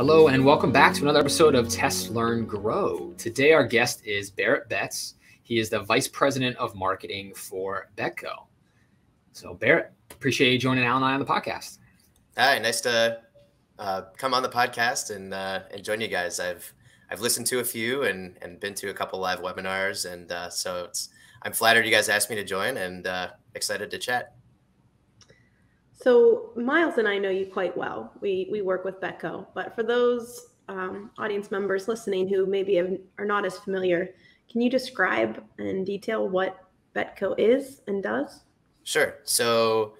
Hello, and welcome back to another episode of Test, Learn, Grow. Today, our guest is Barrett Betz. He is the Vice President of Marketing for Betco. So, Barrett, appreciate you joining Al and I on the podcast. Hi, nice to uh, come on the podcast and uh, and join you guys. I've I've listened to a few and and been to a couple live webinars, and uh, so I'm flattered you guys asked me to join and uh, excited to chat. So Myles and I know you quite well. We we work with Betco, but for those um, audience members listening who maybe have, are not as familiar, can you describe in detail what Betco is and does? Sure. So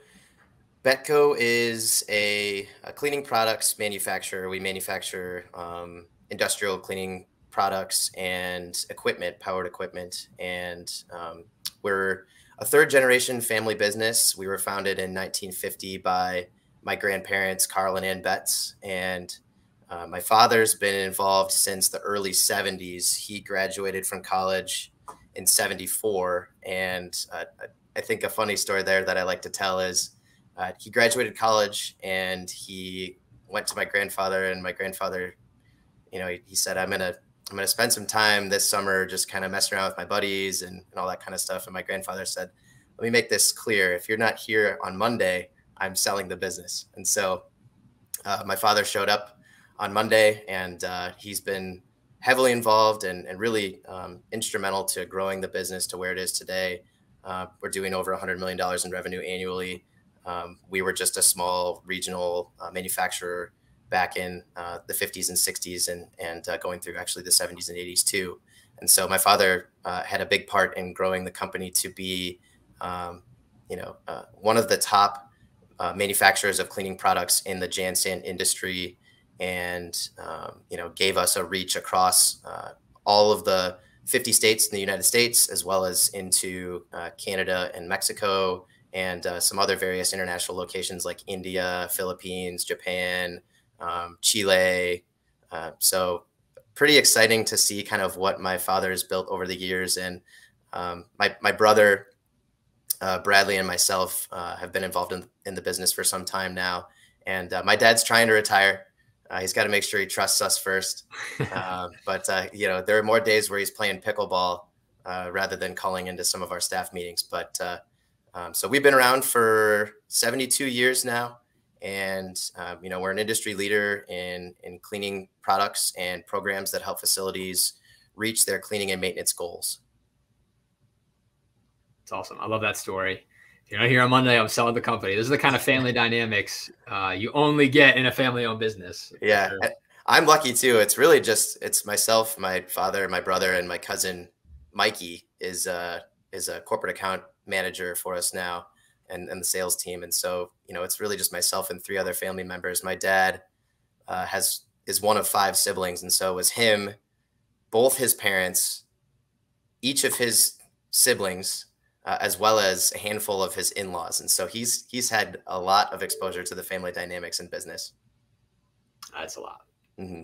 Betco is a, a cleaning products manufacturer. We manufacture um, industrial cleaning products and equipment, powered equipment, and um, we're a third generation family business. We were founded in 1950 by my grandparents, Carl and Ann Betz. And uh, my father's been involved since the early 70s. He graduated from college in 74. And uh, I think a funny story there that I like to tell is uh, he graduated college and he went to my grandfather, and my grandfather, you know, he, he said, I'm going to I'm going to spend some time this summer just kind of messing around with my buddies and, and all that kind of stuff. And my grandfather said, let me make this clear. If you're not here on Monday, I'm selling the business. And so uh, my father showed up on Monday and uh, he's been heavily involved and, and really um, instrumental to growing the business to where it is today. Uh, we're doing over $100 million in revenue annually. Um, we were just a small regional uh, manufacturer back in uh, the 50s and 60s and, and uh, going through actually the 70s and 80s too. And so my father uh, had a big part in growing the company to be, um, you know, uh, one of the top uh, manufacturers of cleaning products in the JanSan industry and, um, you know, gave us a reach across uh, all of the 50 states in the United States, as well as into Canada and Mexico and some other various international locations like India, Philippines, Japan, um, Chile. Uh, so pretty exciting to see kind of what my father has built over the years. And um, my, my brother, uh, Bradley and myself uh, have been involved in, in the business for some time now. And uh, my dad's trying to retire. Uh, he's got to make sure he trusts us first. Um, but, uh, you know, there are more days where he's playing pickleball rather than calling into some of our staff meetings. But um, so we've been around for 72 years now and uh, you know we're an industry leader in in cleaning products and programs that help facilities reach their cleaning and maintenance goals. It's awesome. I love that story. You know here on monday i'm selling the company. This is the kind of family dynamics uh, you only get in a family owned business. Yeah. Sure. i'm lucky too. It's really just it's myself my father my brother and my cousin mikey is uh is a corporate account manager for us now and, and the sales team. And so, you know, it's really just myself and three other family members. My dad uh, has is one of five siblings, and so was him, both his parents, each of his siblings, uh, as well as a handful of his in-laws. And so he's he's had a lot of exposure to the family dynamics in business. That's a lot. Mm-hmm.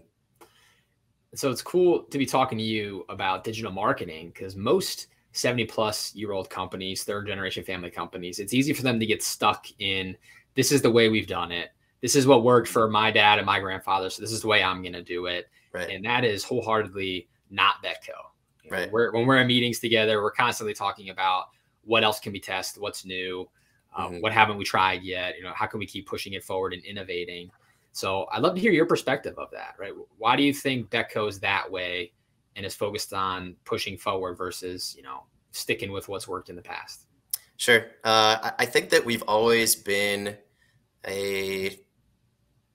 So it's cool to be talking to you about digital marketing because most 70 plus year old companies, third generation family companies, it's easy for them to get stuck in this is the way we've done it. This is what worked for my dad and my grandfather. So this is the way I'm going to do it. Right. And that is wholeheartedly not Betco. You know, right. We're, when we're in meetings together, we're constantly talking about what else can be tested, what's new, um, mm-hmm. what haven't we tried yet? You know, how can we keep pushing it forward and innovating? So I'd love to hear your perspective of that, right? Why do you think Betco is that way and is focused on pushing forward versus you know sticking with what's worked in the past? Sure. Uh, I think that we've always been a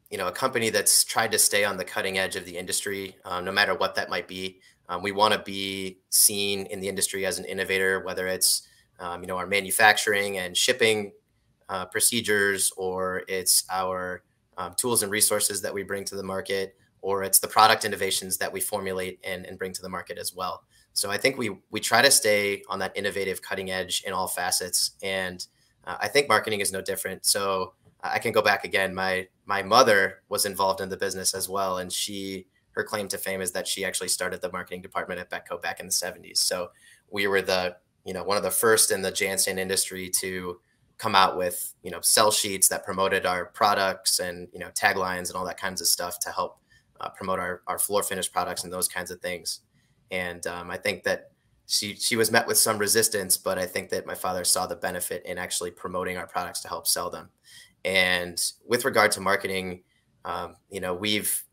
you know a company that's tried to stay on the cutting edge of the industry, um, no matter what that might be. Um, we want to be seen in the industry as an innovator, whether it's um, you know our manufacturing and shipping uh, procedures, or it's our um, tools and resources that we bring to the market, or it's the product innovations that we formulate and, and bring to the market as well. So I think we we try to stay on that innovative cutting edge in all facets, and uh, I think marketing is no different. So I can go back again. My my mother was involved in the business as well, and she her claim to fame is that she actually started the marketing department at Betco back in the 70s. So we were the you know one of the first in the JanSan industry to come out with you know sell sheets that promoted our products and you know taglines and all that kinds of stuff to help uh, promote our, our floor finish products and those kinds of things. And um, I think that she she was met with some resistance, but I think that my father saw the benefit in actually promoting our products to help sell them. And with regard to marketing, um, you know, we've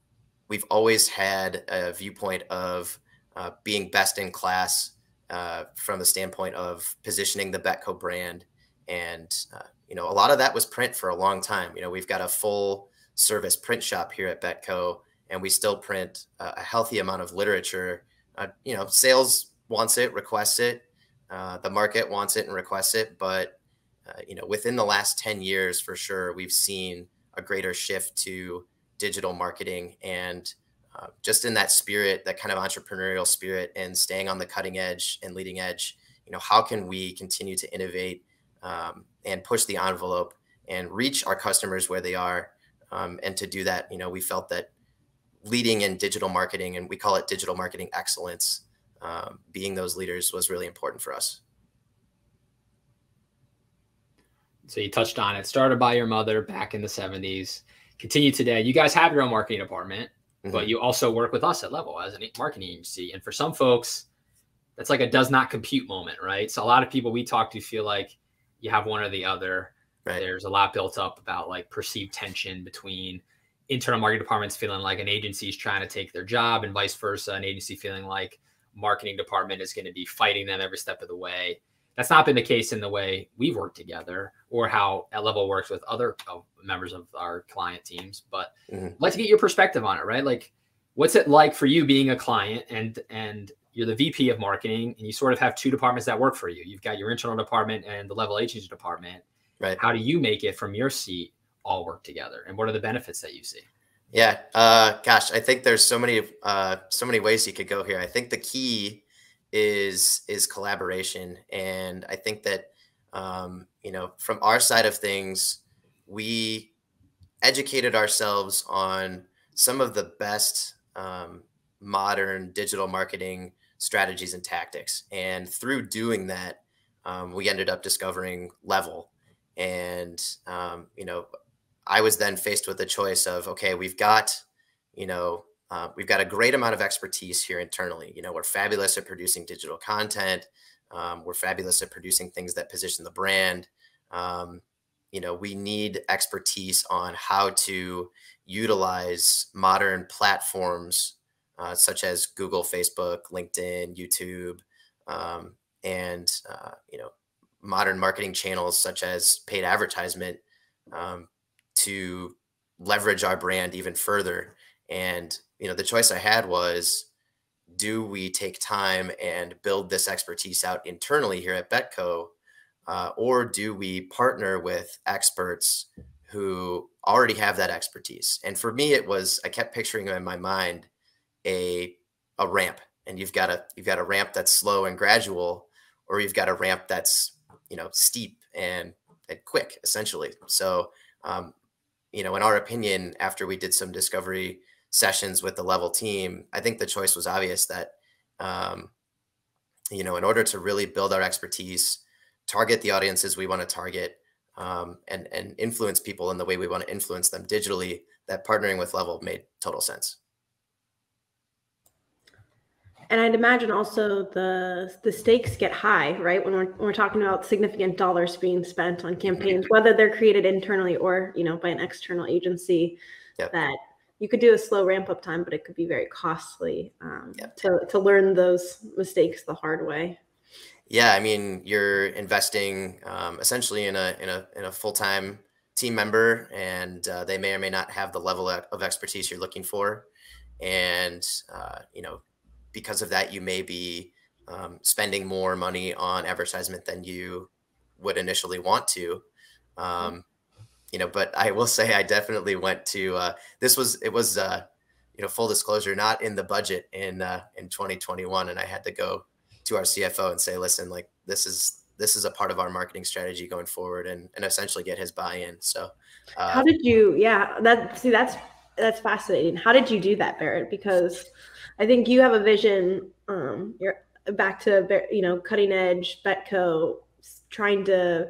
we've always had a viewpoint of uh, being best in class uh, from the standpoint of positioning the Betco brand. And, uh, you know, a lot of that was print for a long time. You know, we've got a full service print shop here at Betco, and we still print a healthy amount of literature. Uh, you know, sales wants it, requests it. Uh, the market wants it and requests it. But, uh, you know, within the last 10 years, for sure, we've seen a greater shift to digital marketing and uh, just in that spirit, that kind of entrepreneurial spirit, and staying on the cutting edge and leading edge. You know, how can we continue to innovate um, and push the envelope and reach our customers where they are? Um, and to do that, you know, we felt that leading in digital marketing, and we call it digital marketing excellence, um, being those leaders was really important for us. So you touched on it. Started by your mother back in the 70s. Continue today. You guys have your own marketing department mm-hmm. but you also work with us at level as a marketing agency. And for some folks, that's like a does not compute moment, right? So a lot of people we talk to feel like you have one or the other. Right. There's a lot built up about like perceived tension between internal marketing departments feeling like an agency is trying to take their job and vice versa, an agency feeling like marketing department is going to be fighting them every step of the way. That's not been the case in the way we've worked together or how at level works with other uh, members of our client teams. But mm-hmm. I'd like to get your perspective on it, right? Like, what's it like for you being a client and and you're the VP of marketing and you sort of have two departments that work for you. You've got your internal department and the level agency department. Right. How do you make it from your seat all work together? And what are the benefits that you see? Yeah. Uh, gosh, I think there's so many uh, so many ways you could go here. I think the key is is collaboration and i think that um, you know from our side of things we educated ourselves on some of the best um, modern digital marketing strategies and tactics and through doing that um, we ended up discovering level and um, you know i was then faced with the choice of okay we've got you know uh, we've got a great amount of expertise here internally. You know, we're fabulous at producing digital content. Um, we're fabulous at producing things that position the brand. Um, you know, we need expertise on how to utilize modern platforms uh, such as Google, Facebook, LinkedIn, YouTube, um, and uh, you know, modern marketing channels such as paid advertisement um, to leverage our brand even further. And you know, the choice I had was do we take time and build this expertise out internally here at Betco, uh, or do we partner with experts who already have that expertise? And for me, it was I kept picturing in my mind a a ramp, and you've got a you've got a ramp that's slow and gradual, or you've got a ramp that's you know steep and, and quick, essentially. So, um, you know, in our opinion, after we did some discovery sessions with the level team, I think the choice was obvious that, um, you know, in order to really build our expertise, target the audiences we want to target, um, and and influence people in the way we want to influence them digitally, that partnering with Level made total sense. And I'd imagine also the the stakes get high, right? When we're when we're talking about significant dollars being spent on campaigns, whether they're created internally or you know by an external agency, yep. that you could do a slow ramp up time, but it could be very costly um, yep. to, to learn those mistakes the hard way. Yeah, I mean, you're investing um, essentially in a in a in a full time team member, and uh, they may or may not have the level of expertise you're looking for, and uh, you know, because of that, you may be um, spending more money on advertisement than you would initially want to. Um, you know, but I will say I definitely went to uh, this was it was uh, you know full disclosure not in the budget in uh, in 2021, and I had to go to our CFO and say, listen, like this is this is a part of our marketing strategy going forward, and and essentially get his buy-in. So, uh, how did you? Yeah, that see that's that's fascinating. How did you do that, Barrett? Because I think you have a vision. Um, you're back to you know cutting edge Betco, trying to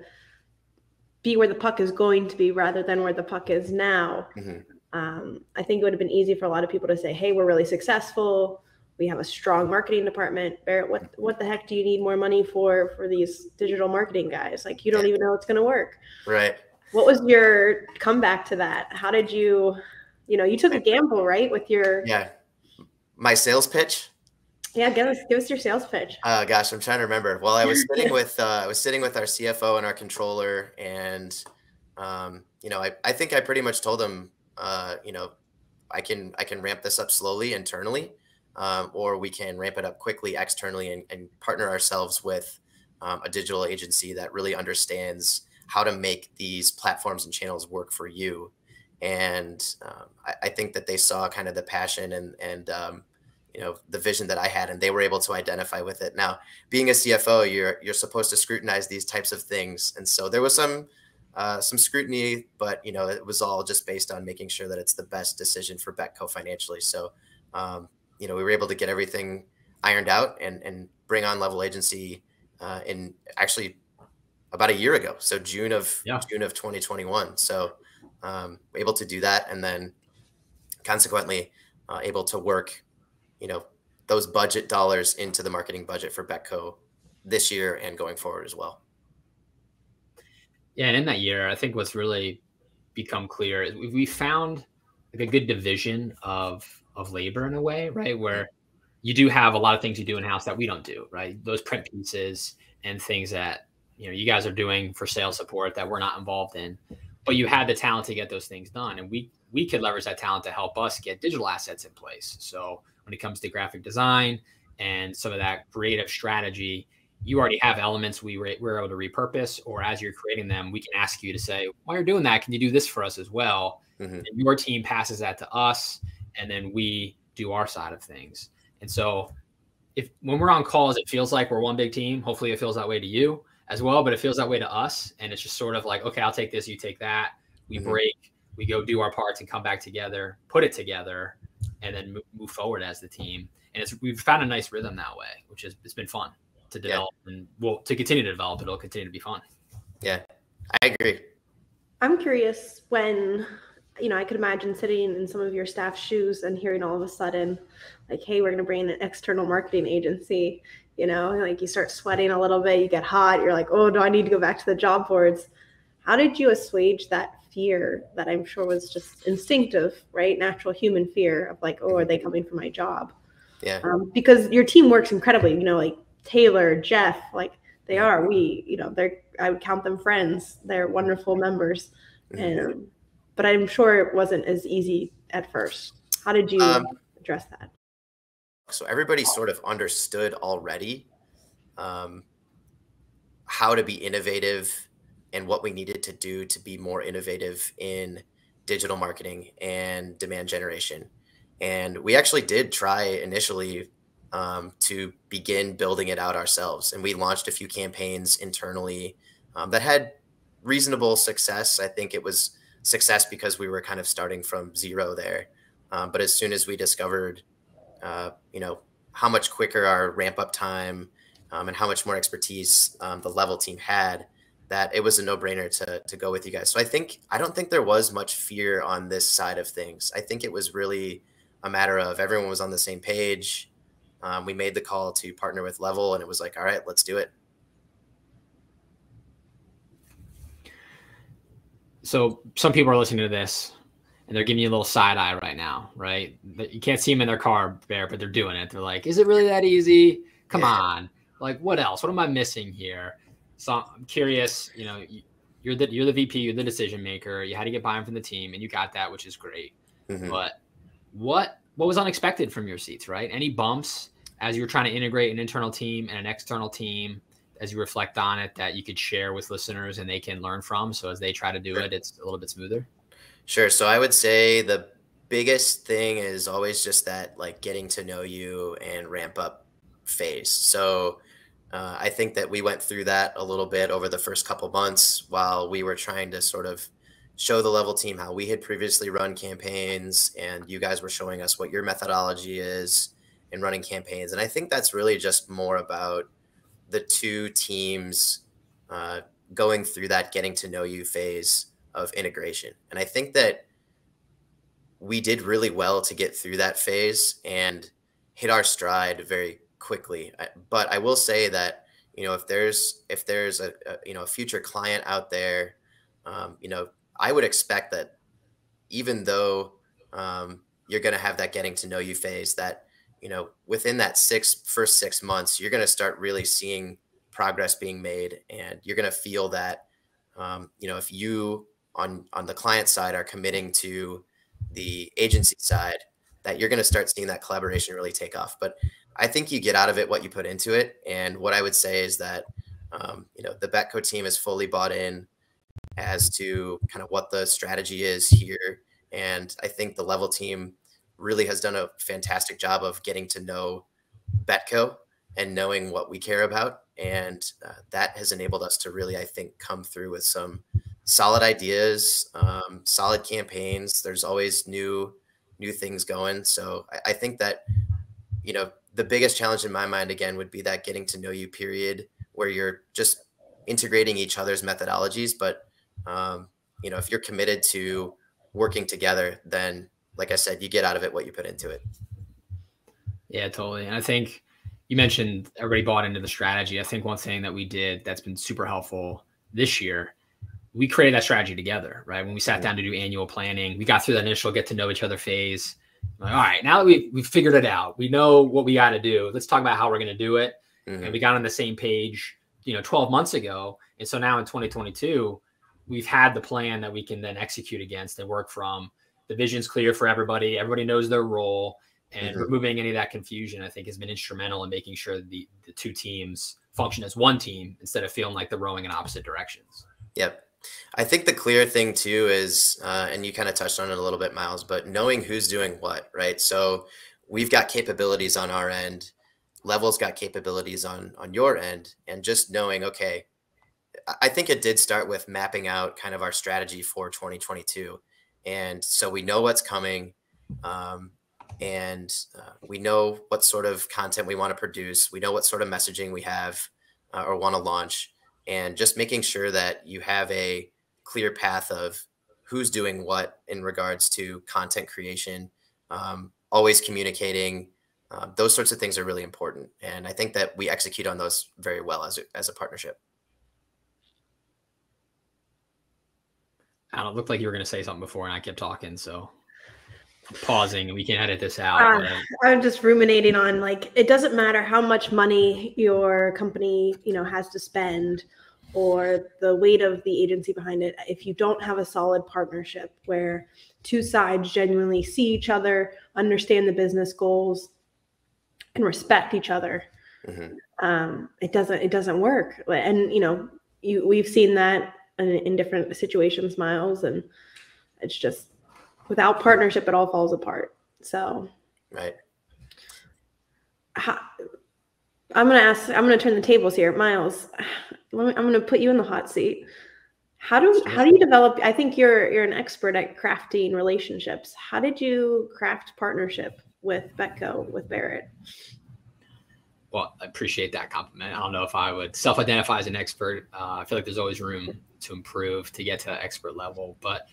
be where the puck is going to be rather than where the puck is now. Mm-hmm. um, I think it would have been easy for a lot of people to say, "Hey, we're really successful. We have a strong marketing department. Barrett, what what the heck do you need more money for for these digital marketing guys? Like, you don't even know it's going to work." Right. What was your comeback to that? How did you, you know, you took a gamble, right, with your yeah, my sales pitch. Yeah, give us give us your sales pitch. Uh, gosh, I'm trying to remember. Well, I was sitting with uh, I was sitting with our CFO and our controller, and um, you know, I, I think I pretty much told them, uh, you know, I can I can ramp this up slowly internally, um, or we can ramp it up quickly externally and, and partner ourselves with um, a digital agency that really understands how to make these platforms and channels work for you. And um, I, I, think that they saw kind of the passion and and um, you know the vision that I had, and they were able to identify with it. Now, being a CFO, you're you're supposed to scrutinize these types of things, and so there was some uh, some scrutiny, but you know it was all just based on making sure that it's the best decision for Betco financially. So um, you know we were able to get everything ironed out and and bring on Level Agency uh, in actually about a year ago. So June of yeah. June of 2021. So um, able to do that, and then consequently uh, able to work, you know, those budget dollars into the marketing budget for Betco this year and going forward as well. Yeah, and in that year, I think what's really become clear is we found like a good division of of labor in a way, right? Where you do have a lot of things you do in house that we don't do, right? Those print pieces and things that you know you guys are doing for sales support that we're not involved in but you had the talent to get those things done and we we could leverage that talent to help us get digital assets in place so when it comes to graphic design and some of that creative strategy you already have elements we were, we're able to repurpose or as you're creating them we can ask you to say while you're doing that can you do this for us as well mm-hmm. and your team passes that to us and then we do our side of things and so if when we're on calls it feels like we're one big team hopefully it feels that way to you as well, but it feels that way to us. And it's just sort of like, okay, I'll take this, you take that. We mm-hmm. break, we go do our parts and come back together, put it together, and then move forward as the team. And it's we've found a nice rhythm that way, which is it's been fun to develop yeah. and well to continue to develop. It'll continue to be fun. Yeah, I agree. I'm curious when you know, I could imagine sitting in some of your staff's shoes and hearing all of a sudden, like, hey, we're going to bring in an external marketing agency you know like you start sweating a little bit you get hot you're like oh do i need to go back to the job boards how did you assuage that fear that i'm sure was just instinctive right? Natural human fear of like oh are they coming for my job? Yeah. Um, because your team works incredibly you know like taylor jeff like they are we you know they're i would count them friends. They're wonderful members. Mm-hmm. and um, but i'm sure it wasn't as easy at first. How did you um, address that? so everybody sort of understood already um, how to be innovative and what we needed to do to be more innovative in digital marketing and demand generation. And we actually did try initially um, to begin building it out ourselves. And we launched a few campaigns internally um, that had reasonable success. I think it was success because we were kind of starting from zero there. Um, but as soon as we discovered uh, you know, how much quicker our ramp up time um, and how much more expertise um, the level team had that it was a no brainer to, to go with you guys. So I think, I don't think there was much fear on this side of things. I think it was really a matter of everyone was on the same page. Um, we made the call to partner with level and it was like, all right, let's do it. So some people are listening to this and they're giving you a little side eye right now, right? You can't see them in their car, there, but they're doing it. They're like, "Is it really that easy? Come yeah. on! Like, what else? What am I missing here?" So I'm curious. You know, you're the you're the VP, you're the decision maker. You had to get buy-in from the team, and you got that, which is great. Mm-hmm. But what what was unexpected from your seats, right? Any bumps as you were trying to integrate an internal team and an external team? As you reflect on it, that you could share with listeners and they can learn from. So as they try to do it, it's a little bit smoother. Sure. So I would say the biggest thing is always just that like getting to know you and ramp up phase. So uh, I think that we went through that a little bit over the first couple months while we were trying to sort of show the level team how we had previously run campaigns and you guys were showing us what your methodology is in running campaigns. And I think that's really just more about the two teams uh, going through that getting to know you phase of integration. And I think that we did really well to get through that phase and hit our stride very quickly. But I will say that you know if there's if there's a, a you know a future client out there, um, you know I would expect that even though um, you're going to have that getting to know you phase, that you know within that six first six months, you're going to start really seeing progress being made, and you're going to feel that um, you know if you on on the client side are committing to the agency side that you're going to start seeing that collaboration really take off but i think you get out of it what you put into it and what i would say is that um, you know the betco team is fully bought in as to kind of what the strategy is here and i think the level team really has done a fantastic job of getting to know betco and knowing what we care about and uh, that has enabled us to really i think come through with some solid ideas, um, solid campaigns. There's always new new things going. So I, I, think that you know the biggest challenge in my mind again would be that getting to know you period, where you're just integrating each other's methodologies. But um, you know if you're committed to working together, then like I said, you get out of it what you put into it. Yeah, totally. And I think you mentioned everybody bought into the strategy. I think one thing that we did that's been super helpful this year we created that strategy together, right? When we sat down to do annual planning, we got through that initial get to know each other phase. Like, all right, now that we've, we've figured it out, we know what we got to do. Let's talk about how we're going to do it. Mm-hmm. And we got on the same page, you know, 12 months ago. And so now in 2022, we've had the plan that we can then execute against and work from. The vision's clear for everybody. Everybody knows their role, and mm-hmm. removing any of that confusion, I think, has been instrumental in making sure the the two teams function as one team instead of feeling like they're rowing in opposite directions. Yep. I think the clear thing too is, uh, and you kind of touched on it a little bit, Myles, but knowing who's doing what, right? So we've got capabilities on our end, levels got capabilities on on your end, and just knowing, okay, I think it did start with mapping out kind of our strategy for 2022, and so we know what's coming, um, and uh, we know what sort of content we want to produce, we know what sort of messaging we have uh, or want to launch and just making sure that you have a clear path of who's doing what in regards to content creation, um, always communicating. Uh, those sorts of things are really important, and I think that we execute on those very well as a, as a partnership. I don't look like you were going to say something before, and I kept talking, so pausing we can edit this out uh, i'm just ruminating on like it doesn't matter how much money your company you know has to spend or the weight of the agency behind it if you don't have a solid partnership where two sides genuinely see each other understand the business goals and respect each other mm-hmm. um, it doesn't it doesn't work and you know you we've seen that in, in different situations Myles and it's just without partnership, it all falls apart. So, right. How, I'm gonna ask. I'm gonna turn the tables here, Myles. Me, I'm gonna put you in the hot seat. How do how do you develop? I think you're you're an expert at crafting relationships. How did you craft partnership with Betco with Barrett? Well, I appreciate that compliment. I don't know if I would self-identify as an expert. Uh, I feel like there's always room to improve to get to expert level, but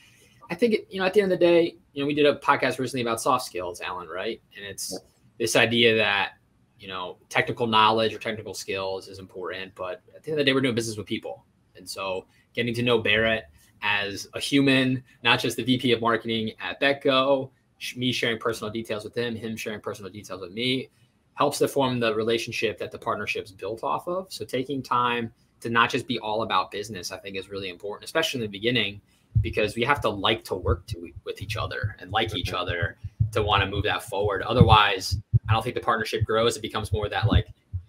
I think you know at the end of the day, you know, we did a podcast recently about soft skills, Allyn, right? And it's this idea that you know technical knowledge or technical skills is important, but at the end of the day, we're doing business with people, and so getting to know Barrett as a human, not just the VP of marketing at Betco, me sharing personal details with him, him sharing personal details with me, helps to form the relationship that the partnership's built off of. So taking time to not just be all about business, I think is really important, especially in the beginning because we have to like to work to, with each other and like each other to want to move that forward. Otherwise, I don't think the partnership grows. It becomes more that like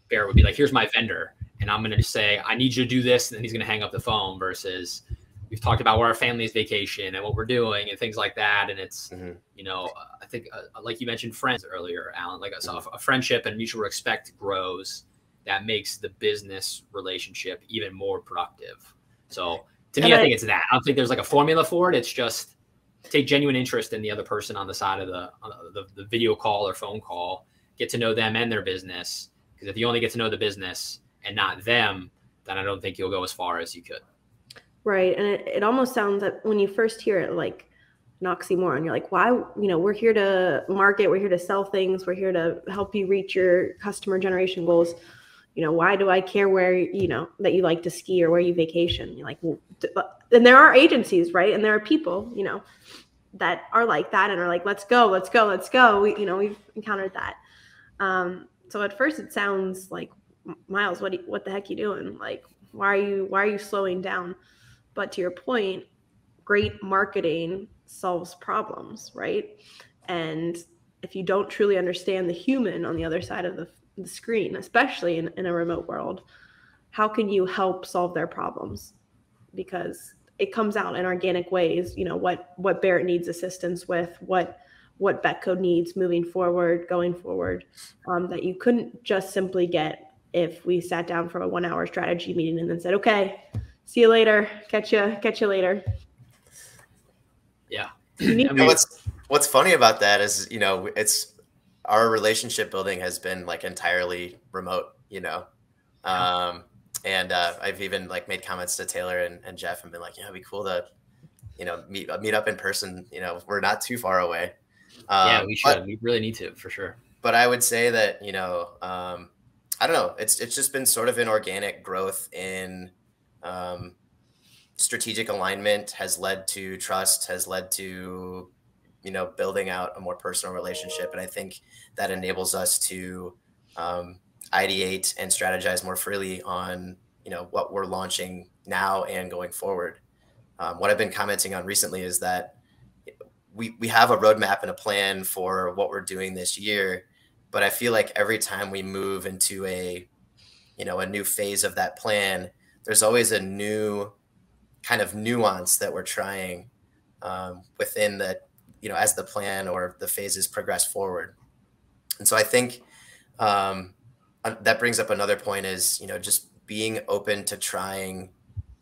Bear would be like, here's my vendor, and I'm going to say, I need you to do this, and then he's going to hang up the phone. Versus, we've talked about where our family's vacation and what we're doing and things like that. And it's, mm-hmm. you know, I think uh, like you mentioned friends earlier, Allyn, like a, a friendship and mutual respect grows. That makes the business relationship even more productive. So to me, I, I think it's that. I don't think there's like a formula for it. It's just take genuine interest in the other person on the side of the, the, the video call or phone call, get to know them and their business. Because if you only get to know the business and not them, then I don't think you'll go as far as you could. Right. And it, it almost sounds that when you first hear it, like an oxymoron. You're like, why? You know, we're here to market, we're here to sell things, we're here to help you reach your customer generation goals. You know, why do I care where you know that you like to ski or where you vacation? You're like, well, and there are agencies, right? And there are people, you know, that are like that and are like, let's go, let's go, let's go. We, you know, we've encountered that. Um, so at first it sounds like Myles, what what the heck you doing? Like, why are you why are you slowing down? But to your point, great marketing solves problems, right? And if you don't truly understand the human on the other side of the, the screen, especially in, in a remote world, how can you help solve their problems? Because it comes out in organic ways, you know, what what Barrett needs assistance with, what what Betco needs moving forward, going forward, um, that you couldn't just simply get if we sat down for a one hour strategy meeting and then said, okay, see you later, catch you, catch you later. Yeah. I mean, what's what's funny about that is, you know, it's our relationship building has been like entirely remote, you know. Um, and uh, I've even like made comments to Taylor and, and Jeff and been like, yeah, it'd be cool to, you know, meet meet up in person. You know, we're not too far away. Um, yeah, we should. But, we really need to for sure. But I would say that you know, um, I don't know. It's it's just been sort of an organic growth in um, strategic alignment has led to trust, has led to you know building out a more personal relationship, and I think that enables us to um, ideate and strategize more freely on you know what we're launching now and going forward. Um, what I've been commenting on recently is that we we have a roadmap and a plan for what we're doing this year, but I feel like every time we move into a you know a new phase of that plan, there's always a new kind of nuance that we're trying um, within the you know as the plan or the phases progress forward. And so I think um, that brings up another point is you know just being open to trying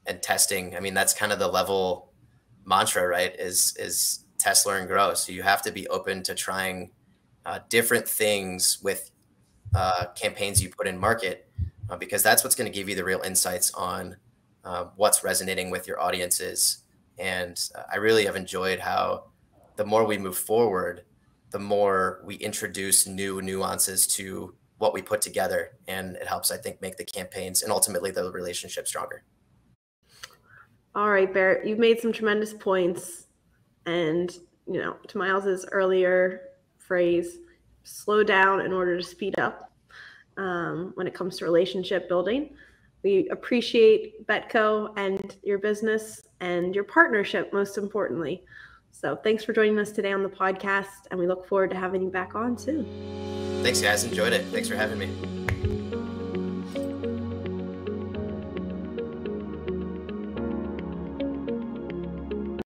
and testing. I mean that's kind of the level mantra, right? Is is test, learn, grow. So you have to be open to trying uh, different things with uh, campaigns you put in market, uh, because that's what's going to give you the real insights on uh, what's resonating with your audiences. And uh, I really have enjoyed how the more we move forward, the more we introduce new nuances to what we put together, and it helps, I think, make the campaigns and ultimately the relationship stronger. All right, Barrett, you've made some tremendous points and, you know, to Myles's earlier phrase, slow down in order to speed up um, when it comes to relationship building. We appreciate Betco and your business and your partnership, most importantly. So thanks for joining us today on the podcast, and we look forward to having you back on soon. Thanks, guys. Enjoyed it. Thanks for having me.